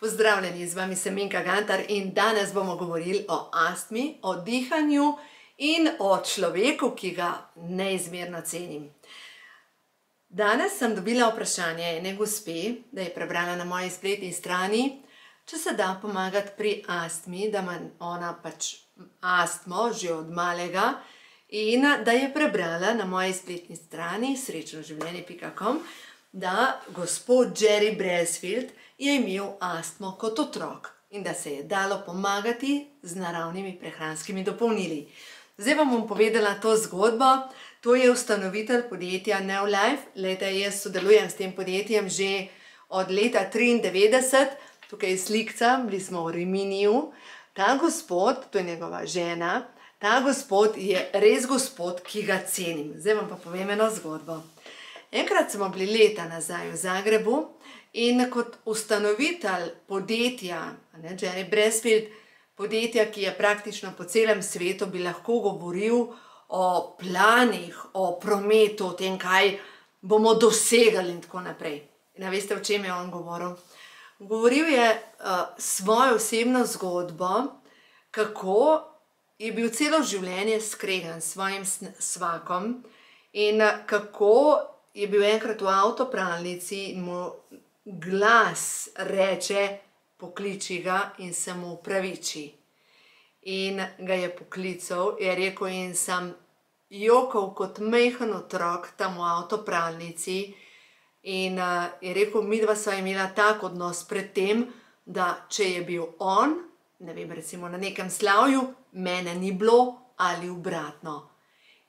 Pozdravljeni, z vami sem Minka Gantar in danes bomo govorili o astmi, o dihanju in o človeku, ki ga neizmerno cenim. Danes sem dobila vprašanje ene gospe, da je prebrala na moji spletni strani, če se da pomagati pri astmi, da ima ona pač astmo že od malega in da je prebrala na moji spletni strani srečnoživljenje.com, da gospod Jerry Brasfield je imel astmo kot otrok in da se je dalo pomagati z naravnimi prehranskimi dopolnili. Zdaj vam bom povedala to zgodbo. To je ustanovitelj podjetja Neolife. Lejte, jaz sodelujem s tem podjetjem že od leta 93. Tukaj je slikca, bili smo v Riminiju. Ta gospod, to je njegova žena, ta gospod je res gospod, ki ga cenim. Zdaj vam pa povem eno zgodbo. Enkrat smo bili leta nazaj v Zagrebu in kot ustanovitelj podjetja, ne, Jerry Brasfield, podjetja, ki je praktično po celem svetu, bi lahko govoril o planih, o prometu, o tem, kaj bomo dosegali in tako naprej. In a veste, o čem je on govoril? Govoril je uh, svojo osebno zgodbo, kako je bil celo življenje skregan s svojim svakom in uh, kako je bil enkrat v avtopralnici in mu glas reče, pokliči ga in se mu upraviči. In ga je poklical, je rekel, in sem jokal kot mehen otrok tam v avtopralnici. In uh, je rekel, mi dva sva imela tak odnos pred tem, da če je bil on, ne vem, recimo na nekem slavju, mene ni bilo ali obratno.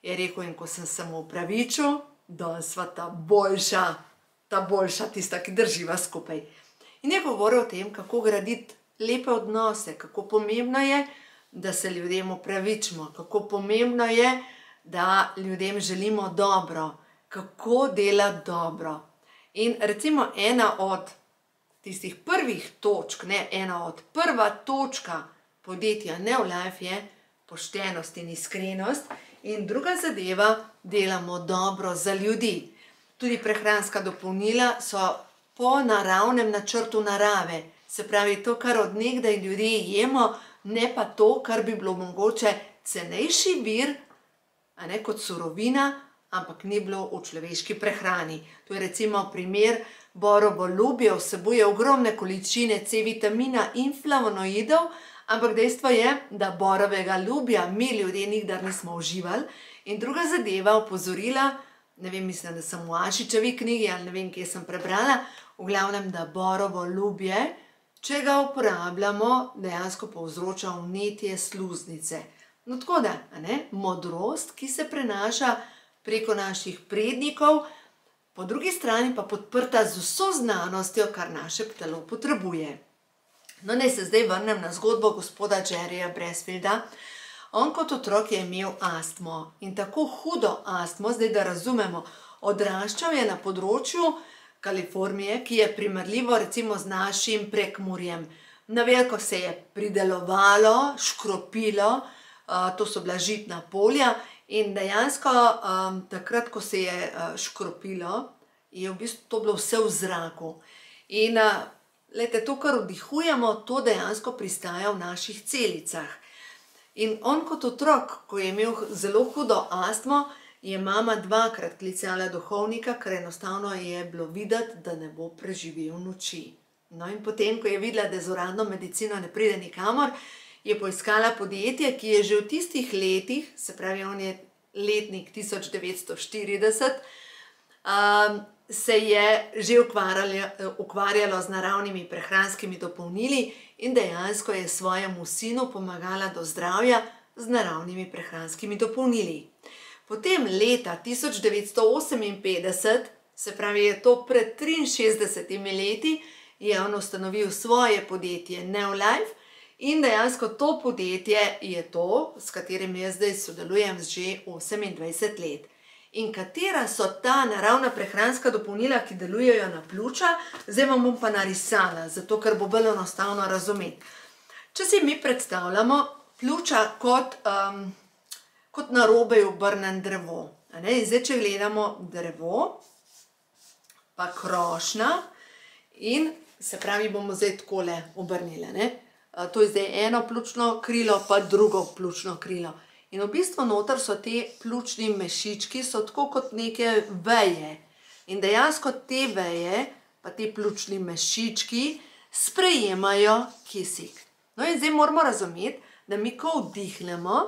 Je rekel, in ko sem se mu upravičil, da sva ta boljša, ta boljša, tista, ki drživa skupaj. In je govoril o tem, kako graditi lepe odnose, kako pomembno je, da se ljudem upravičimo, kako pomembno je, da ljudem želimo dobro, kako delati dobro. In recimo ena od tistih prvih točk, ne ena od prva točka podjetja Neolife je poštenost in iskrenost. In druga zadeva, delamo dobro za ljudi. Tudi prehranska dopolnila so po naravnem načrtu narave. Se pravi, to, kar od nekdaj ljudje jemo, ne pa to, kar bi bilo mogoče cenejši vir, a ne kot surovina, ampak ni bilo v človeški prehrani. To je recimo primer borobolubje, vsebuje ogromne količine C vitamina in flavonoidov, ampak dejstvo je, da borovega ljubja mi ljudje nikdar nismo uživali. In druga zadeva, opozorila, ne vem, mislim, da sem v Ašičevi knjigi ali ne vem, kje sem prebrala, v glavnem, da borovo ljubje, če ga uporabljamo, dejansko povzroča vnetje sluznice. No, tako da, ne, modrost, ki se prenaša preko naših prednikov, po drugi strani pa podprta z vso znanostjo, kar naše telo potrebuje. No, naj se zdaj vrnem na zgodbo gospoda Jerryja Brasfielda. On kot otrok je imel astmo in tako hudo astmo, zdaj da razumemo, odraščal je na področju Kalifornije, ki je primerljivo recimo z našim prekmurjem. Na veliko se je pridelovalo, škropilo, to so bila žitna polja in dejansko takrat, ko se je škropilo, je v bistvu to bilo vse v zraku. In Lejte, to, kar vdihujemo, to dejansko pristaja v naših celicah. In on kot otrok, ko je imel zelo hudo astmo, je mama dvakrat klicala duhovnika, ker enostavno je bilo videti, da ne bo preživel noči. No in potem, ko je videla, da z uradno medicino ne pride nikamor, je poiskala podjetje, ki je že v tistih letih, se pravi, on je letnik 1940, um, se je že ukvarjalo z naravnimi prehranskimi dopolnili in dejansko je svojemu sinu pomagala do zdravja z naravnimi prehranskimi dopolnili. Potem leta 1958, se pravi, je to pred 63 leti, je on ustanovil svoje podjetje Neolife in dejansko to podjetje je to, s katerim jaz zdaj sodelujem že 28 let. In katera so ta naravna prehranska dopolnila, ki delujejo na pljuča, zdaj vam bom pa narisala, zato ker bo bolj enostavno razumeti. Če si mi predstavljamo pljuča kot, um, kot narobe obrnen drevo. In zdaj, če gledamo drevo, pa krošna in Se pravi, bomo zdaj takole obrnili, ne. to je zdaj eno pljučno krilo pa drugo pljučno krilo. In v bistvu noter so ti pljučni mešički so tako kot neke veje. In dejansko te veje pa ti pljučni mešički sprejemajo kisik. No, in zdaj moramo razumeti, da mi, ko vdihnemo,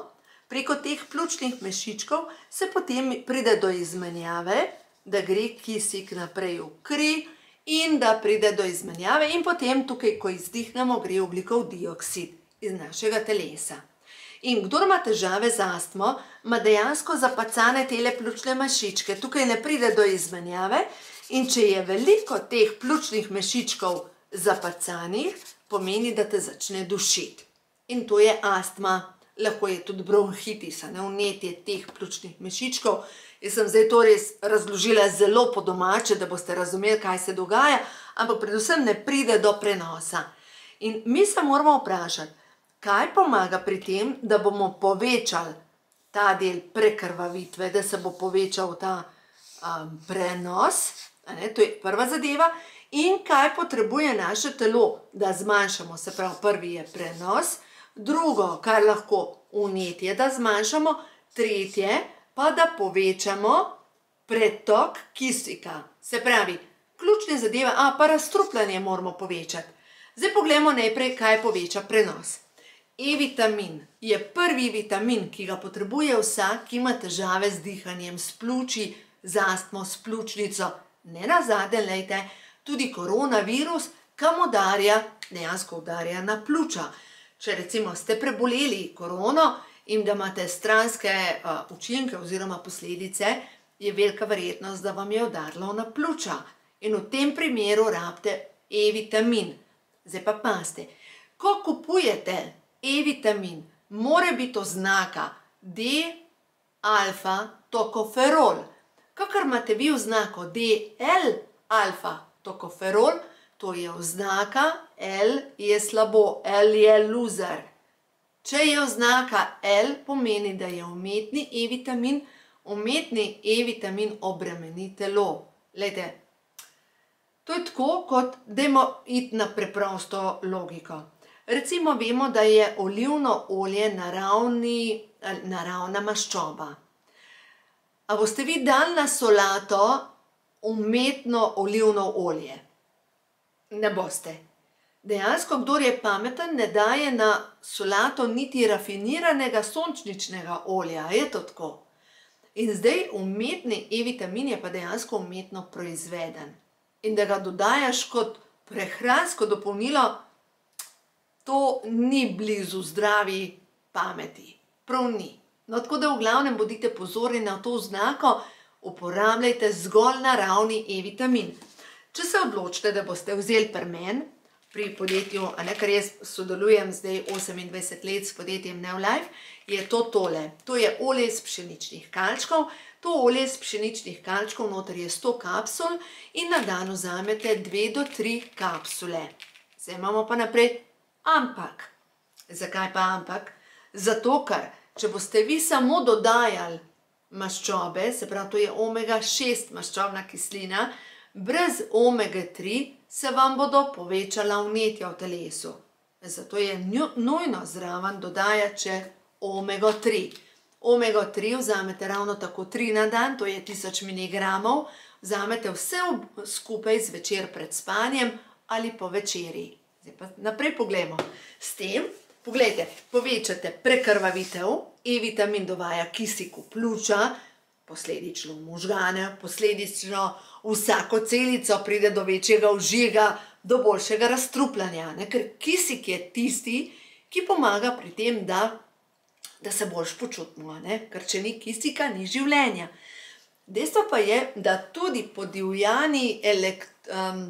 preko teh pljučnih mešičkov se potem pride do izmenjave, da gre kisik naprej v kri in da pride do izmenjave in potem tukaj, ko izdihnemo, gre ogljikov dioksid iz našega telesa. In kdor ima težave z astmo, ima dejansko zapacane tele pljučne mešičke, tukaj ne pride do izmenjave, in če je veliko teh pljučnih mešičkov zapacanih, pomeni, da te začne dušiti. In to je astma. Lahko je tudi bronhitis, vnetje teh pljučnih mešičkov. Jaz sem zdaj to res razložila zelo po domače, da boste razumeli, kaj se dogaja, ampak predvsem ne pride do prenosa. In mi se moramo vprašati, kaj pomaga pri tem, da bomo povečali ta del prekrvavitve, da se bo povečal ta, prenos, a ne, to je prva zadeva. In kaj potrebuje naše telo, da zmanjšamo, se pravi, prvi je prenos, drugo, kar lahko, vnetje, da zmanjšamo, tretje pa, da povečamo pretok kisika. Se pravi, ključne zadeve, pa razstrupljanje moramo povečati. Zdaj poglejmo najprej, kaj poveča prenos. E-vitamin je prvi vitamin, ki ga potrebuje vsak, ki ima težave z dihanjem, s pljuči, z astmo, s pljučnico. Nenazadnje, glejte, tudi koronavirus, kam udarja, dejansko udarja na pljuča. Če recimo ste preboleli korono in da imate stranske, učinke oziroma posledice, je velika verjetnost, da vam je udarilo na pljuča. In v tem primeru rabite E-vitamin. Zdaj pa pazite, ko kupujete E-vitamin, mora biti oznaka D-alfa-tokoferol. Kakor imate vi oznako D-L-alfa-tokoferol, to je oznaka L je slabo, L je luzer. Če je oznaka L, pomeni, da je umetni E-vitamin, umetni E-vitamin obremeni telo. Glejte, to je tako, kot dajmo iti na preprosto logiko. Recimo vemo, da je olivno olje naravni, naravna maščoba. A boste vi dali na solato umetno olivno olje? Ne boste. Dejansko, kdor je pameten, ne daje na solato niti rafiniranega sončničnega olja, je to tako? In zdaj umetni E-vitamin je pa dejansko umetno proizveden. In da ga dodajaš kot prehransko dopolnilo, to ni blizu zdravi pameti. Prav ni. No, tako da v glavnem bodite pozorni na to oznako, uporabljajte zgolj naravni E-vitamin. Če se odločite, da boste vzeli pri meni, pri podjetju, a ne, ker jaz sodelujem zdaj osemindvajset let s podjetjem Neolife, je to tole. To je olje iz pšeničnih kalčkov. To olje iz pšeničnih kalčkov, noter je sto kapsul in na dan vzamete dve do tri kapsule. Zdaj imamo pa naprej ampak. Zakaj pa ampak? Zato ker, če boste vi samo dodajali maščobe, se pravi, to je omega šest maščobna kislina, brez omege tri se vam bodo povečala vnetja v telesu. Zato je nujno zraven dodajati še omego tri. Omego tri vzamete ravno tako tri na dan, to je tisoč miligramov, vzamete vse skupaj zvečer pred spanjem ali po večerji. Zdaj pa naprej poglejmo. S tem, poglejte, povečate prekrvavitev, E-vitamin dovaja kisik v pljuča, posledično možgane, posledično vsako celico pride do večjega vžiga, do boljšega razstrupljanja, ne, ker kisik je tisti, ki pomaga pri tem, da da se boljše počutimo, ne, ker če ni kisika, ni življenja. Dejstvo pa je, da tudi podivjani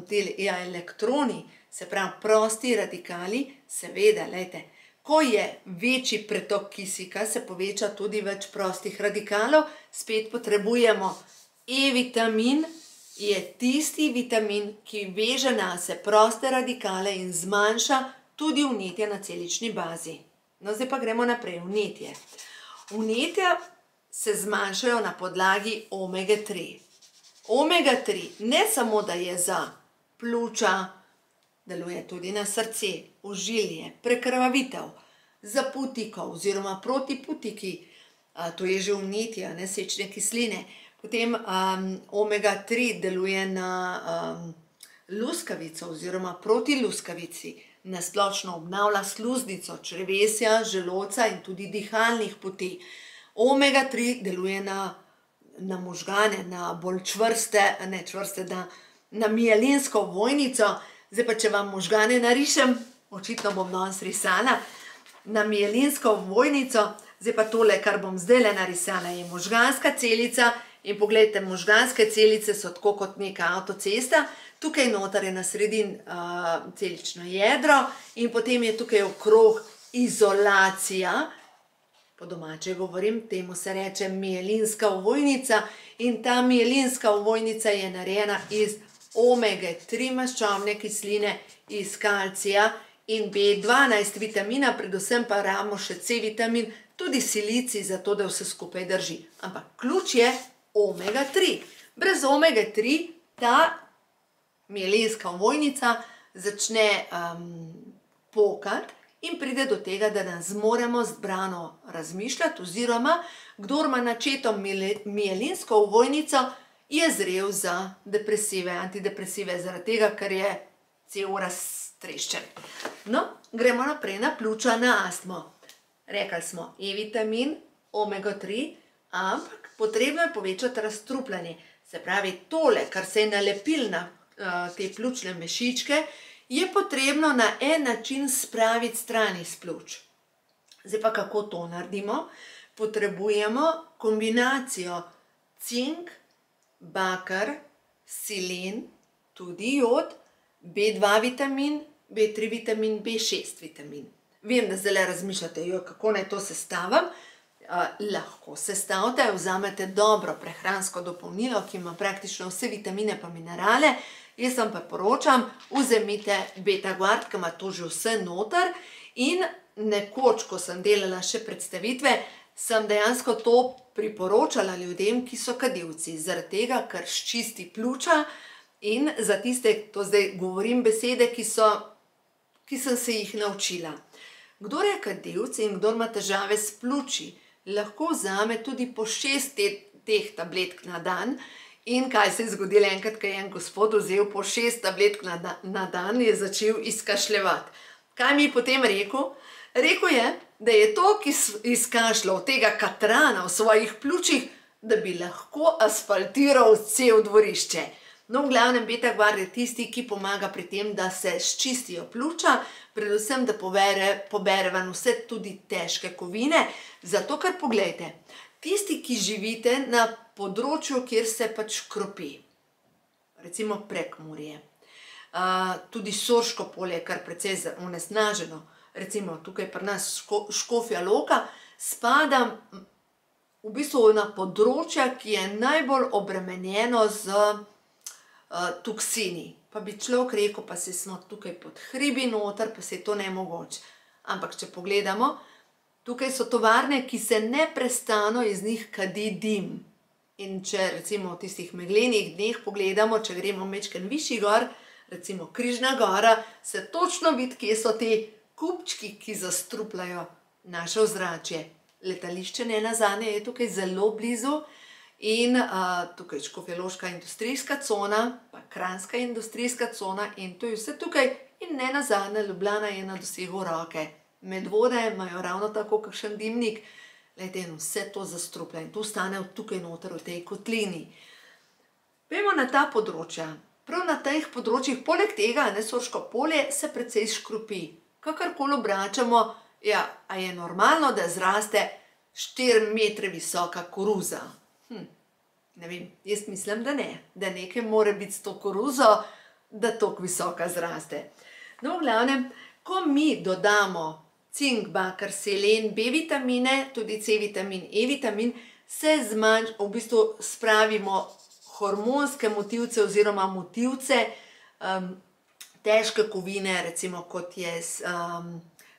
tile, ja, elektroni, se pravi prosti radikali, seveda, glejte, ko je večji pretok kisika, se poveča tudi več prostih radikalov, spet potrebujemo E-vitamin, je tisti vitamin, ki veže nase proste radikale in zmanjša tudi vnetje na celični bazi. No, zdaj pa gremo naprej, vnetje. Vnetja se zmanjšajo na podlagi omege tri. Omega tri ne samo, da je za pljuča, deluje tudi na srce, ožilje, prekrvavitev, zaputiko oziroma protiputiki, to je že vnetje, ne sečne kisline. Potem um, omega tri deluje na um, luskavico oziroma proti luskavici, na splošno obnavlja sluznico, črevesja, želodca in tudi dihalnih poti. Omega tri deluje na, na možgane, na bolj čvrste, ne čvrste, na, na mielinsko vojnico. Zdaj pa, če vam možgane narišem, očitno bom danes risala, na mielinsko vojnico, zdaj pa tole, kar bom zdaj le narisala, je možganska celica. In pogledajte, možganske celice so tako kot neka avtocesta, tukaj noter je na sredini uh, celično jedro, in potem je tukaj okrog izolacija, po domače govorim, temu se reče mielinska ovojnica, in ta mielinska ovojnica je narejena iz omega tri maščobne kisline, iz kalcija in B12 vitamina, predvsem pa rabimo še C vitamin, tudi silici, zato da vse skupaj drži. Ampak ključ je omega tri. Brez omega tri ta mielinska ovojnica začne um, pokati in pride do tega, da ne zmoremo zbrano razmišljati oziroma kdor ima načeto mielinsko ovojnico, je zrel za depresive, antidepresive, zaradi tega, ker je cel raztreščen. No, gremo naprej na pljuča, na astmo. Rekli smo, E-vitamin, omega tri, ampak potrebno je povečati razstrupljanje. Se pravi, tole, kar se je nalepil na te pljučne mešičke, je potrebno na en način spraviti stran iz pljuč. Zdaj pa kako to naredimo? Potrebujemo kombinacijo cink, baker, selen, tudi jod, B2 vitamin, B3 vitamin, B6 vitamin. Vem, da zdajle razmišljate, joj, kako naj to sestavim. lahko sestavite, vzamete dobro prehransko dopolnilo, ki ima praktično vse vitamine pa minerale, jaz vam pa poročam, vzemite beta-guard, ki ima to že vse noter, in nekoč, ko sem delala še predstavitve, sem dejansko to priporočala ljudem, ki so kadilci, zaradi tega, ker sčisti pljuča in za tiste, to zdaj govorim besede, ki so, ki sem se jih naučila. Kdor je kadilec in kdor ima težave s pljuči, lahko vzame tudi po šest teh tabletk na dan, in kaj se je zgodilo enkrat, ko je en gospod vzel po šest tabletk na na dan, je začel izkašljevati. Kaj mi je potem rekel? Rekel je, da je toliko izkašljal tega katrana v svojih pljučih, da bi lahko asfaltiral celo dvorišče. No, v glavnem, beta-guar je tisti, ki pomaga pri tem, da se sčistijo pljuča, predvsem, da pobere, pobere ven vse tudi težke kovine, zato ker poglejte, tisti, ki živite na področju, kjer se pač kropi, recimo Prekmurje, tudi Sorško polje je kar precej onesnaženo, recimo tukaj pri nas Škofja Loka, spada v bistvu na področja, ki je najbolj obremenjeno s toksini. Pa bi človek rekel, pa saj smo tukaj pod hribi noter, pa saj to nemogoče. Ampak če pogledamo, tukaj so tovarne, ki se neprestano iz njih kadi dim. In če recimo v tistih meglenih dneh pogledamo, če gremo majčkeno višje gor, recimo Križna gora, se točno vidi, kje so ti kupčki, ki zastrupljajo naše ozračje. Letališče nenazadnje je tukaj zelo blizu in tukaj škofjeloška industrijska cona pa kranjska industrijska cona in to je vse tukaj in nenazadnje Ljubljana je na dosegu roke. Medvode imajo ravno tako kakšen dimnik, glejte, in vse to zastruplja in to ostane tukaj noter v tej kotlini. Pojdimo na ta področja. Prav na teh področjih, poleg tega, ne, Sorško polje se precej škropi. Kakorkoli obračamo, ja, a je normalno, da zraste štiri metre visoka koruza? Ne vem, jaz mislim, da ne. Da nekaj mora biti s to koruzo, da toliko visoka zraste. No, v glavnem, ko mi dodamo cink, baker, selen, B-vitamine, tudi C-vitamin, E-vitamin, se v bistvu spravimo hormonske motilce oziroma motilce, težke kovine, recimo kot je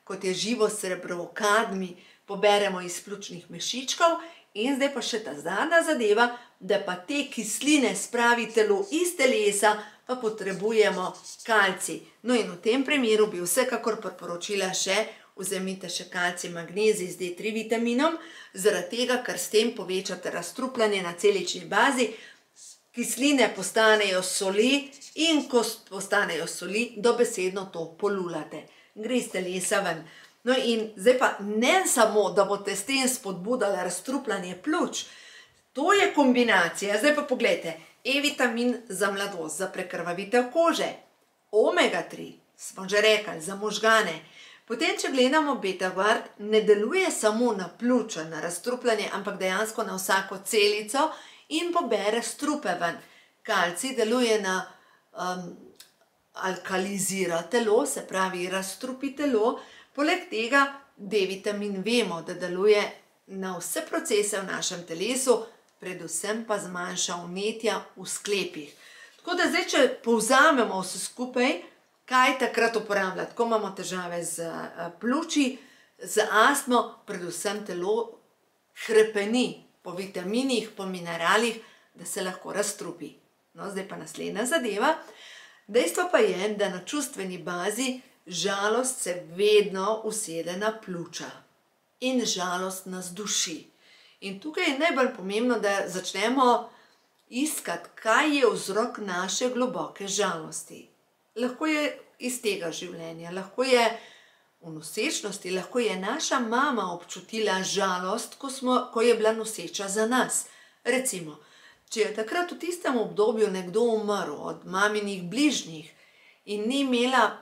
kot je živo srebro, kadmij, poberemo iz pljučnih mešičkov in zdaj pa še ta zadnja zadeva, da pa te kisline spravi telo iz telesa pa potrebujemo kalci. No in v tem primeru bi vsekakor priporočila še, vzemite še kalci magnezij z D3 vitaminom, zaradi tega, ker s tem povečate razstrupljanje na celični bazi, kisline postanejo soli in ko postanejo soli, dobesedno to polulate. Gre iz telesa ven. No in zdaj pa ne samo, da boste s tem spodbudali razstrupljanje pljuč, to je kombinacija, zdaj pa poglejte, E-vitamin za mladost, za prekrvavitev kože, omega-3, smo že rekli, za možgane. Potem, če gledamo beta-guard, ne deluje samo na pljuča, na razstrupljanje, ampak dejansko na vsako celico in pobere strupe ven. Kalcij deluje na alkalizira telo, se pravi, razstrupi telo, poleg tega D-vitamin vemo, da deluje na vse procese v našem telesu, predvsem pa zmanjša vnetja v sklepih. Tako da zdaj, če povzamemo vse skupaj, kaj takrat uporabljati, ko imamo težave z pljuči, z astmo, predvsem telo hrepeni po vitaminih, po mineralih, da se lahko razstrupi. No, zdaj pa naslednja zadeva. Dejstvo pa je, da na čustveni bazi žalost se vedno usede na pljuča. In žalost nas duši. In tukaj je najbolj pomembno, da začnemo iskati, kaj je vzrok naše globoke žalosti. Lahko je iz tega življenja, lahko je v nosečnosti, lahko je naša mama občutila žalost, ko smo, ko je bila noseča za nas. Recimo, če je takrat v tistem obdobju nekdo umrl od maminih bližnjih in ni imela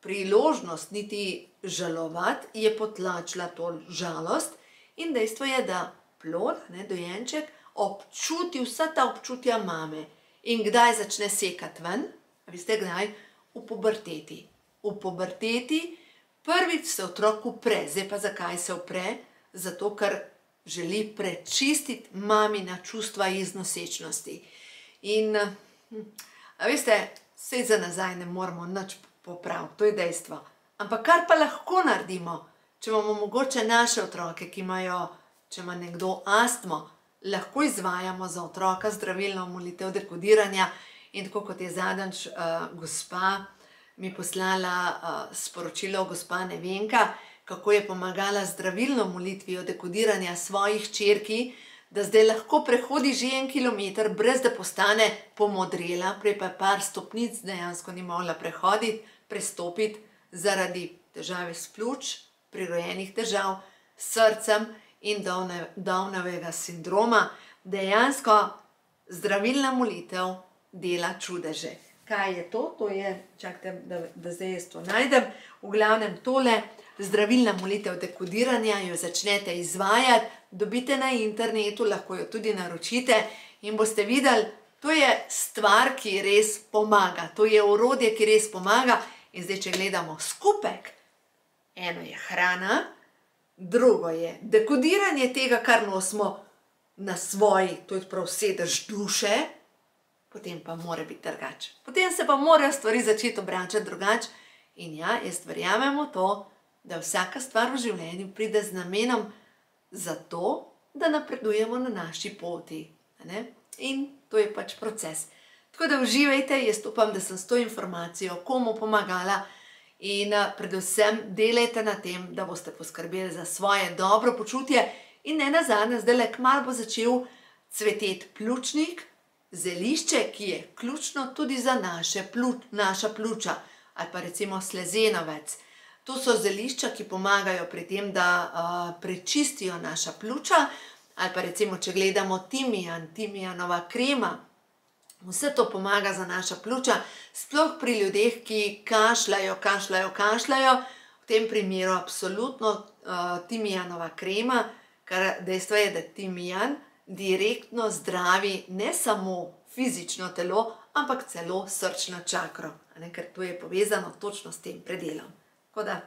priložnost niti žalovati, je potlačila to žalost in dejstvo je, da plod, ne, dojenček, občuti vsa ta občutja mame. In kdaj začne sekati ven? Veste kdaj? V puberteti. V puberteti prvič se otrok upre. Zdaj pa zakaj se upre? Zato, ker želi prečistiti mamina čustva iz nosečnosti. In, hm, a veste, saj za nazaj ne moramo nič popraviti, to je dejstvo. Ampak kar pa lahko naredimo, če imamo mogoče naše otroke, ki imajo če ima nekdo astmo, lahko izvajamo za otroka zdravilno molitev dekodiranja. In tako kot je zadnjič gospa mi poslala sporočilo, gospa Nevenka, kako je pomagala zdravilno molitvijo dekodiranja svoji hčerki, da zdaj lahko prehodi že en kilometer, brez da postane pomodrela, prej pa je par stopnic dejansko ni mogla prehoditi, prestopiti zaradi težave s pljuč, prirojenih težav, s srcem in Downovega sindroma, dejansko zdravilna molitev dela čudeže. Kaj je to? To je, čakajte, da, da zdaj jaz to najdem, v glavnem tole zdravilna molitev dekodiranja, jo začnete izvajati, dobite na internetu, lahko jo tudi naročite in boste videli, to je stvar, ki res pomaga, to je orodje, ki res pomaga. In zdaj, če gledamo skupek, eno je hrana, drugo je dekodiranje tega, kar nosimo na svoji, to je prav sedež duše, potem pa mora biti drugače. Potem se pa morajo stvari začeti obračati drugače in ja, jaz verjamem v to, da vsaka stvar v življenju pride z namenom zato, da napredujemo na naši poti. In to je pač proces. Tako da uživajte, jaz upam, da sem s to informacijo komu pomagala, in predvsem delajte na tem, da boste poskrbeli za svoje dobro počutje in nenazadnje zdajle kmalu bo začel cveteti pljučnik, zelišče, ki je ključno tudi za naše naša pljuča, ali pa recimo slezenovec. To so zelišča, ki pomagajo pri tem, da prečistijo naša pljuča, ali pa recimo, če gledamo timijan, timijanova krema, vse to pomaga za naša pljuča, sploh pri ljudeh, ki kašljajo, kašljajo, kašljajo, v tem primeru absolutno timijanova krema, ker dejstvo je, da timijan direktno zdravi ne samo fizično telo, ampak celo srčno čakro, ker to je povezano točno s tem predelom. Tako da,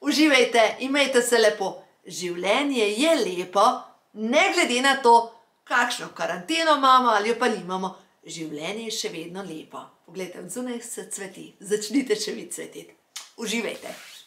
uživajte, imejte se lepo, življenje je lepo, ne glede na to, kakšno karanteno imamo ali jo pa nimamo, življenje je še vedno lepo. Poglejte, od zunaj se cveti, začnite še vi cveteti. Uživajte!